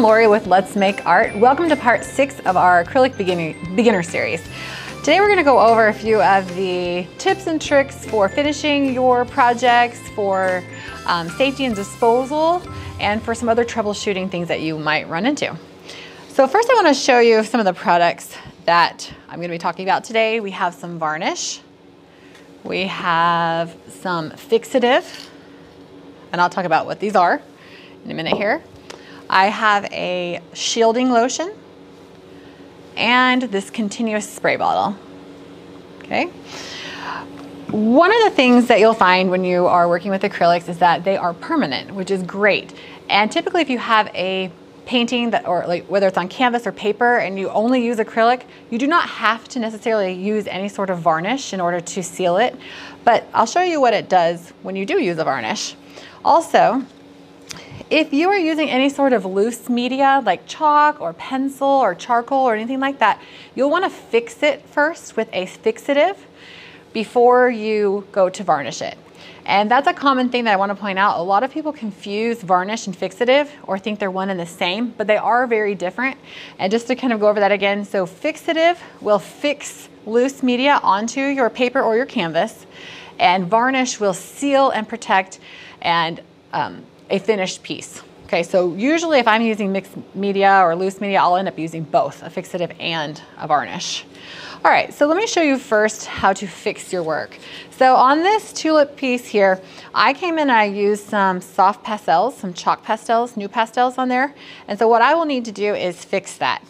I'm Lori with Let's Make Art. Welcome to part six of our acrylic beginner, beginner series. Today we're gonna go over a few of the tips and tricks for finishing your projects, for um, safety and disposal, and for some other troubleshooting things that you might run into. So first I wanna show you some of the products that I'm gonna be talking about today. We have some varnish, we have some fixative, and I'll talk about what these are in a minute here. I have a shielding lotion and this continuous spray bottle. Okay. One of the things that you'll find when you are working with acrylics is that they are permanent, which is great. And typically if you have a painting that, or like whether it's on canvas or paper and you only use acrylic, you do not have to necessarily use any sort of varnish in order to seal it. But I'll show you what it does when you do use a varnish. Also, if you are using any sort of loose media like chalk or pencil or charcoal or anything like that, you'll want to fix it first with a fixative before you go to varnish it. And that's a common thing that I want to point out. A lot of people confuse varnish and fixative or think they're one and the same, but they are very different. And just to kind of go over that again, so fixative will fix loose media onto your paper or your canvas, and varnish will seal and protect and um, a finished piece. Okay, so usually if I'm using mixed media or loose media, I'll end up using both, a fixative and a varnish. All right, so let me show you first how to fix your work. So on this tulip piece here, I came in and I used some soft pastels, some chalk pastels, NuPastels on there. And so what I will need to do is fix that.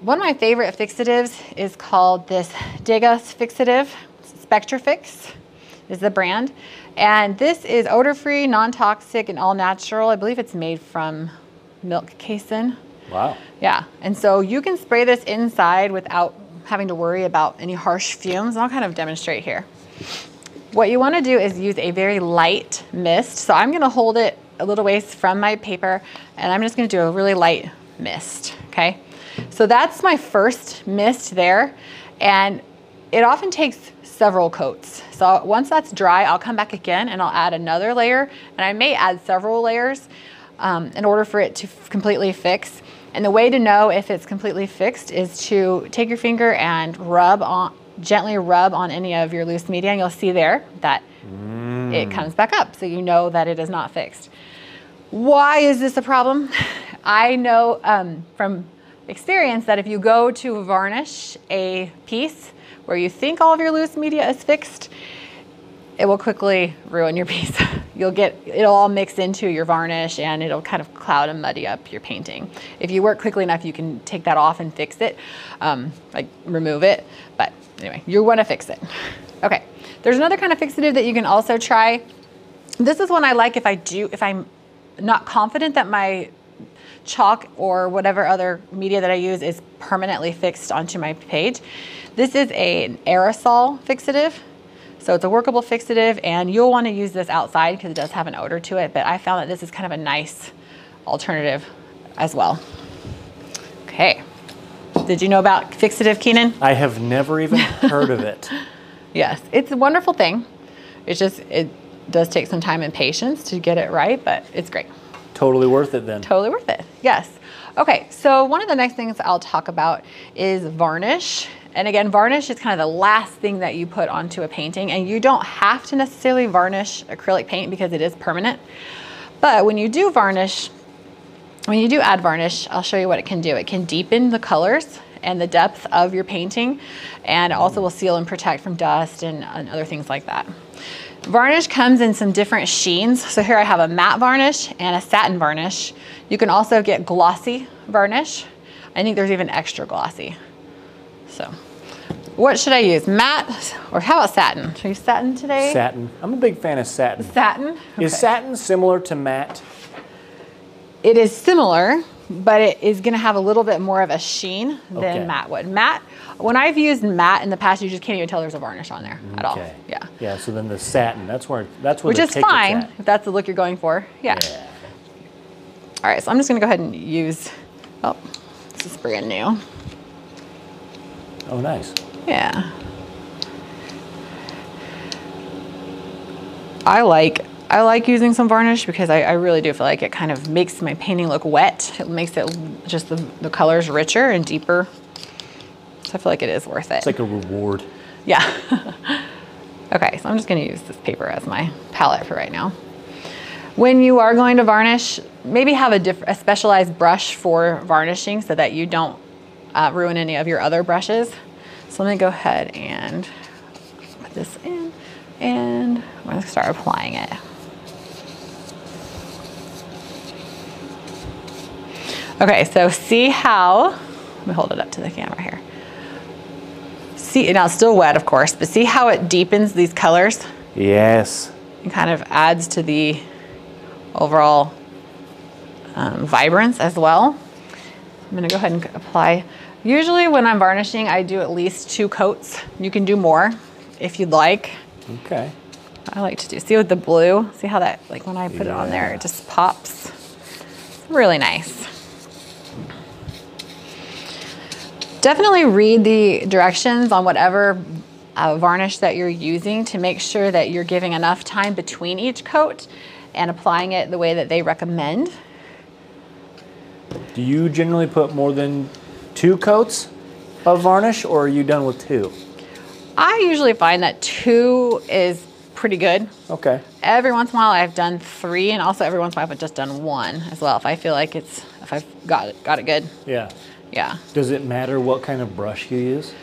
One of my favorite fixatives is called this Degas fixative, Spectrafix is the brand. And this is odor-free, non-toxic, and all-natural. I believe it's made from milk casein. Wow. Yeah, and so you can spray this inside without having to worry about any harsh fumes. I'll kind of demonstrate here. What you wanna do is use a very light mist. So I'm gonna hold it a little ways from my paper, and I'm just gonna do a really light mist, okay? So that's my first mist there, and it often takes several coats. So once that's dry, I'll come back again and I'll add another layer and I may add several layers um, in order for it to completely fix. And the way to know if it's completely fixed is to take your finger and rub on, gently rub on any of your loose media and you'll see there that mm. it comes back up. So you know that it is not fixed. Why is this a problem? I know um, from experience that if you go to varnish a piece, where you think all of your loose media is fixed, it will quickly ruin your piece. You'll get, it'll all mix into your varnish and it'll kind of cloud and muddy up your painting. If you work quickly enough, you can take that off and fix it, um, like remove it. But anyway, you wanna fix it. Okay, there's another kind of fixative that you can also try. This is one I like if I do, if I'm not confident that my chalk or whatever other media that I use is permanently fixed onto my page. This is an aerosol fixative. So it's a workable fixative and you'll want to use this outside because it does have an odor to it, but I found that this is kind of a nice alternative as well. Okay. Did you know about fixative, Keenan? I have never even heard of it. yes, it's a wonderful thing. It's just, it does take some time and patience to get it right, but it's great. Totally worth it then. Totally worth it, yes. Okay, so one of the next things I'll talk about is varnish. And again, varnish is kind of the last thing that you put onto a painting and you don't have to necessarily varnish acrylic paint because it is permanent. But when you do varnish, when you do add varnish, I'll show you what it can do. It can deepen the colors and the depth of your painting and also will seal and protect from dust and, and other things like that. Varnish comes in some different sheens. So here I have a matte varnish and a satin varnish. You can also get glossy varnish. I think there's even extra glossy. So what should I use? Matte or how about satin? Should I use satin today? Satin. I'm a big fan of satin. Satin? Okay. Is satin similar to matte? It is similar, but it is gonna have a little bit more of a sheen than okay. matte would. Matte, when I've used matte in the past, you just can't even tell there's a varnish on there at all. Yeah. Yeah. So then the satin, that's where that's where which is fine if that's the look you're going for. Yeah. yeah. All right. So I'm just gonna go ahead and use. Oh, this is brand new. Oh, nice. Yeah. I like I like using some varnish because I, I, really do feel like it kind of makes my painting look wet. It makes it just the, the colors richer and deeper. So I feel like it is worth it. It's like a reward. Yeah. okay, so I'm just gonna use this paper as my palette for right now. When you are going to varnish, maybe have a, a specialized brush for varnishing so that you don't uh, ruin any of your other brushes. So let me go ahead and put this in and I'm gonna start applying it. Okay, so see how, let me hold it up to the camera here. See, now it's still wet, of course, but see how it deepens these colors? Yes. And kind of adds to the overall um, vibrance as well. I'm gonna go ahead and apply. Usually when I'm varnishing, I do at least two coats. You can do more if you'd like. Okay. I like to do, see with the blue, see how that, like when I put yeah. it on there, it just pops. Really nice. Definitely read the directions on whatever uh, varnish that you're using to make sure that you're giving enough time between each coat and applying it the way that they recommend. Do you generally put more than two coats of varnish or are you done with two? I usually find that two is pretty good. Okay. Every once in a while I've done three and also every once in a while I've just done one as well if I feel like it's, if I've got it, got it good. Yeah. Yeah. Does it matter what kind of brush you use?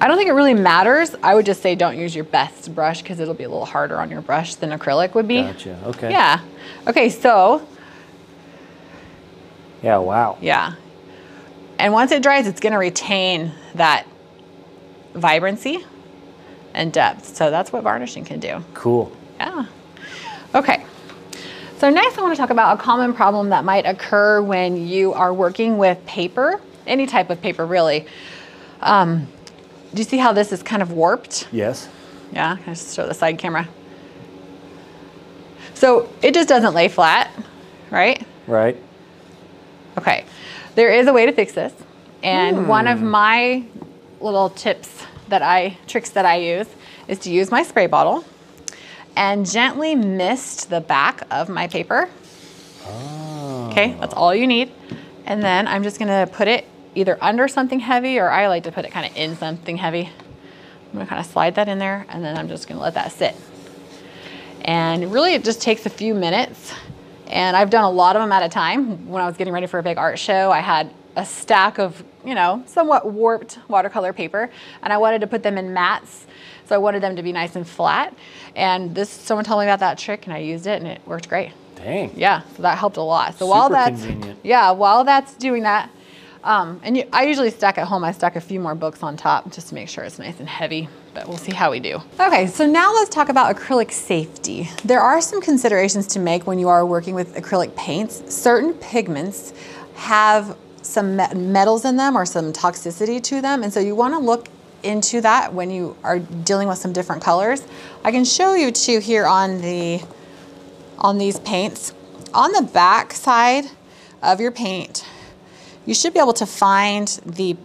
I don't think it really matters. I would just say don't use your best brush because it'll be a little harder on your brush than acrylic would be. Gotcha. Okay. Yeah. Okay, so. Yeah, wow. Yeah. And once it dries, it's going to retain that vibrancy and depth. So that's what varnishing can do. Cool. Yeah. Okay. So next I want to talk about a common problem that might occur when you are working with paper, any type of paper really. Um, do you see how this is kind of warped? Yes. Yeah, can I just show the side camera? So it just doesn't lay flat, right? Right. Okay, there is a way to fix this. And hmm. one of my little tips that I, tricks that I use is to use my spray bottle and gently mist the back of my paper. Oh. Okay, ah. that's all you need. And then I'm just gonna put it either under something heavy or I like to put it kind of in something heavy. I'm gonna kind of slide that in there and then I'm just gonna let that sit. And really it just takes a few minutes and I've done a lot of them at a time. When I was getting ready for a big art show, I had a stack of, you know, somewhat warped watercolor paper and I wanted to put them in mats so I wanted them to be nice and flat. And this, someone told me about that trick and I used it and it worked great. Dang. Yeah, so that helped a lot. So Super while that's, convenient. yeah, while that's doing that, um, and you, I usually stack at home, I stack a few more books on top just to make sure it's nice and heavy, but we'll see how we do. Okay, so now let's talk about acrylic safety. There are some considerations to make when you are working with acrylic paints. Certain pigments have some metals in them or some toxicity to them, and so you wanna look into that when you are dealing with some different colors. I can show you too here on the on these paints. On the back side of your paint, you should be able to find the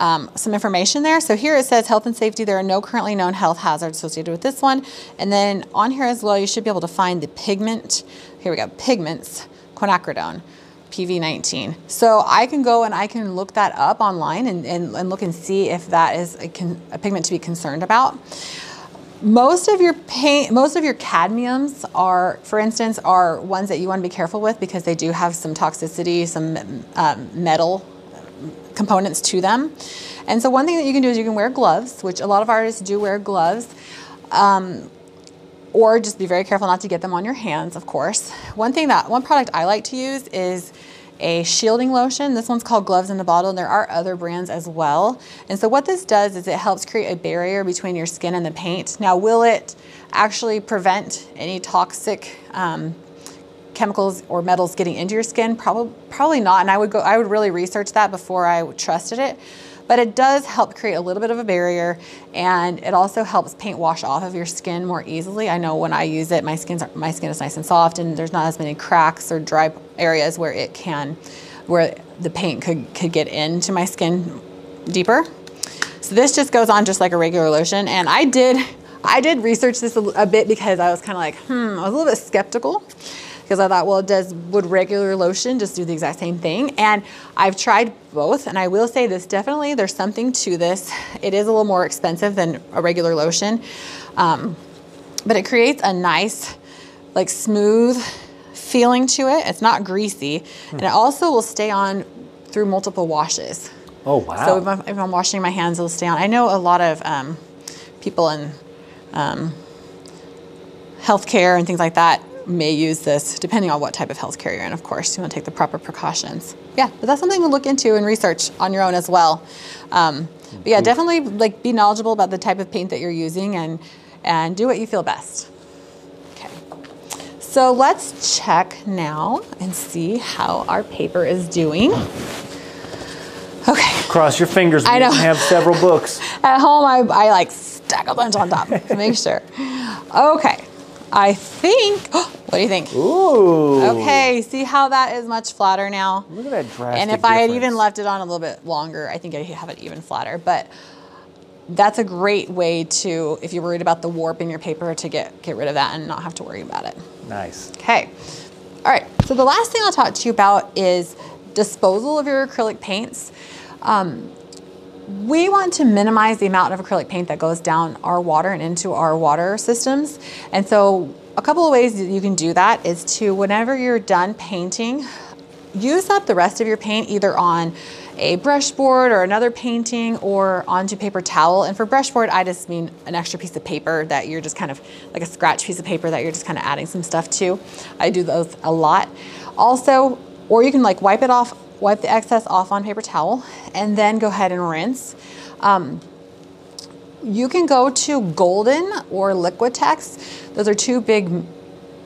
um, some information there. So here it says health and safety. There are no currently known health hazards associated with this one. And then on here as well, you should be able to find the pigment. Here we go, pigments, quinacridone. PV19. So I can go and I can look that up online and, and, and look and see if that is a, con, a, pigment to be concerned about. Most of your paint, most of your cadmiums are, for instance, are ones that you want to be careful with because they do have some toxicity, some um, metal components to them. And so one thing that you can do is you can wear gloves, which a lot of artists do wear gloves. Um, or just be very careful not to get them on your hands, of course. One thing that, one product I like to use is a shielding lotion. This one's called Gloves in a Bottle. There are other brands as well. And so what this does is it helps create a barrier between your skin and the paint. Now, will it actually prevent any toxic um, chemicals or metals getting into your skin? Probably, probably not. And I would go, I would really research that before I trusted it but it does help create a little bit of a barrier and it also helps paint wash off of your skin more easily. I know when I use it, my, skin's, my skin is nice and soft and there's not as many cracks or dry areas where it can, where the paint could, could get into my skin deeper. So this just goes on just like a regular lotion and I did, I did research this a, a bit because I was kind of like, hmm, I was a little bit skeptical because I thought, well, does would regular lotion just do the exact same thing? And I've tried both, and I will say this definitely there's something to this. It is a little more expensive than a regular lotion, um, but it creates a nice, like smooth feeling to it. It's not greasy, hmm. and it also will stay on through multiple washes. Oh wow! So if I'm, if I'm washing my hands, it'll stay on. I know a lot of um, people in um, healthcare and things like that may use this, depending on what type of healthcare you're in, of course. You want to take the proper precautions. Yeah, but that's something to look into and research on your own as well. Um, but yeah, definitely like be knowledgeable about the type of paint that you're using and and do what you feel best. Okay. So let's check now and see how our paper is doing. Okay. Cross your fingers. I know. have several books. At home, I, I like stack a bunch on top to make sure. Okay. I think, what do you think? Ooh. Okay, see how that is much flatter now? Look at that drastic And if I had even left it on a little bit longer, I think I'd have it even flatter. But that's a great way to, if you're worried about the warp in your paper, to get, get rid of that and not have to worry about it. Nice. Okay. All right, so the last thing I'll talk to you about is disposal of your acrylic paints. Um, we want to minimize the amount of acrylic paint that goes down our water and into our water systems. And so a couple of ways that you can do that is to, whenever you're done painting, use up the rest of your paint either on a brush board or another painting or onto paper towel. And for brush board, I just mean an extra piece of paper that you're just kind of like a scratch piece of paper that you're just kind of adding some stuff to. I do those a lot. Also, or you can like wipe it off wipe the excess off on paper towel, and then go ahead and rinse. Um, you can go to Golden or Liquitex. Those are two big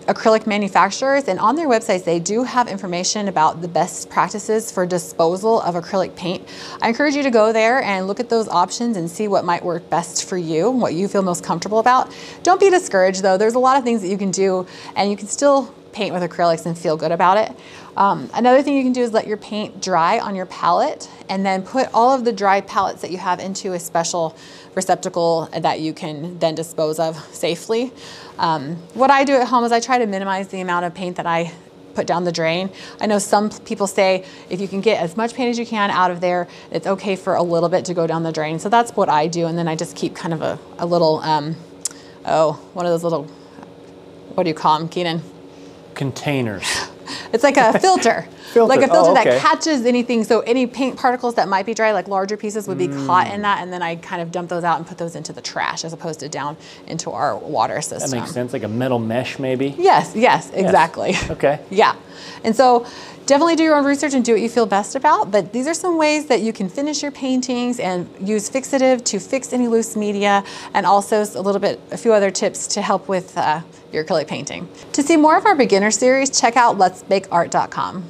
acrylic manufacturers and on their websites they do have information about the best practices for disposal of acrylic paint. I encourage you to go there and look at those options and see what might work best for you, what you feel most comfortable about. Don't be discouraged though, there's a lot of things that you can do and you can still paint with acrylics and feel good about it. Um, another thing you can do is let your paint dry on your palette and then put all of the dry palettes that you have into a special receptacle that you can then dispose of safely. Um, what I do at home is I try to minimize the amount of paint that I put down the drain. I know some people say if you can get as much paint as you can out of there, it's okay for a little bit to go down the drain. So that's what I do. And then I just keep kind of a, a little, um, oh, one of those little, what do you call them, Keenan? Containers. It's like a filter. filter. Like a filter oh, okay. that catches anything. So any paint particles that might be dry, like larger pieces, would be mm. caught in that, and then I kind of dump those out and put those into the trash as opposed to down into our water system. That makes sense. Like a metal mesh, maybe. Yes. Yes. Exactly. Yes. Okay. yeah. And so definitely do your own research and do what you feel best about. But these are some ways that you can finish your paintings and use fixative to fix any loose media, and also a little bit, a few other tips to help with uh, your acrylic painting. To see more of our beginner series, check out letsmakeart.com.